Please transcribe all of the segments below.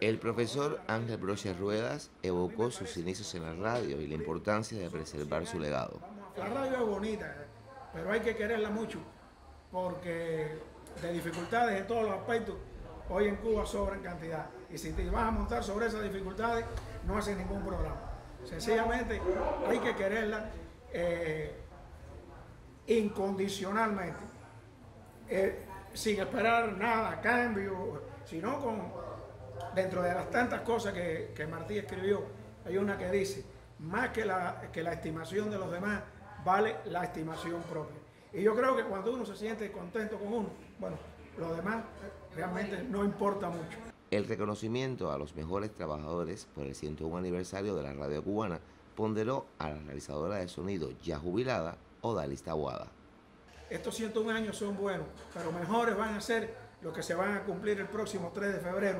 El profesor Ángel Broche Ruedas evocó sus inicios en la radio y la importancia de preservar su legado. La radio es bonita, pero hay que quererla mucho, porque de dificultades en todos los aspectos, hoy en Cuba sobran cantidad. Y si te vas a montar sobre esas dificultades, no haces ningún programa. Sencillamente hay que quererla eh, incondicionalmente, eh, sin esperar nada cambio, sino con dentro de las tantas cosas que, Martí escribió, hay una que dice, más que la, que la estimación de los demás, vale la estimación propia. Y yo creo que cuando uno se siente contento con uno, bueno, lo demás realmente no importa mucho. El reconocimiento a los mejores trabajadores por el 101 aniversario de la radio cubana ponderó a la realizadora de sonido ya jubilada, Odalista Aguada. Estos 101 años son buenos, pero mejores van a ser los que se van a cumplir el próximo 3 de febrero,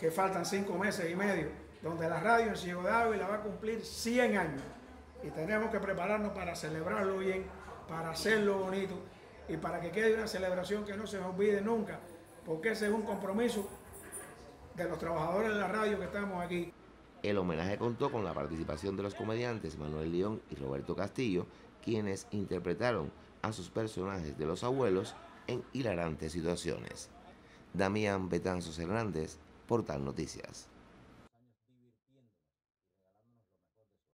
que faltan cinco meses y medio, donde la radio en Ciego de Ávila va a cumplir 100 años. Y tenemos que prepararnos para celebrarlo bien, para hacerlo bonito y para que quede una celebración que no se nos olvide nunca, porque ese es un compromiso de los trabajadores de la radio que estamos aquí. El homenaje contó con la participación de los comediantes Manuel León y Roberto Castillo, quienes interpretaron a sus personajes de los abuelos en hilarantes situaciones. Damián Betanzos Hernández, Portal Noticias.